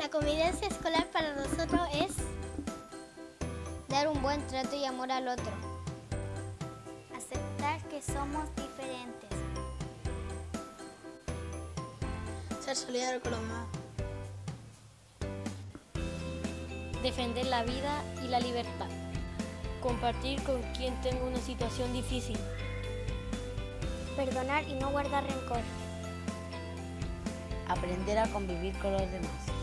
La convivencia escolar para nosotros es dar un buen trato y amor al otro. Aceptar que somos diferentes. Ser solidario con los demás. Defender la vida y la libertad. Compartir con quien tenga una situación difícil. Perdonar y no guardar rencor. Aprender a convivir con los demás.